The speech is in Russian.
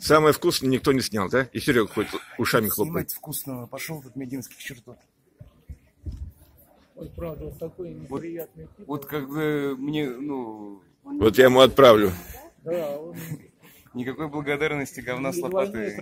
Самое вкусное никто не снял, да? И Серега хоть ушами хлопает. Снимать вкусного. Пошел тут Мединский к. Ой, правда, вот такой неприятный тип. Вот как бы мне, ну, Вот я ему отправлю. Да, он никакой благодарности говна с лопатой.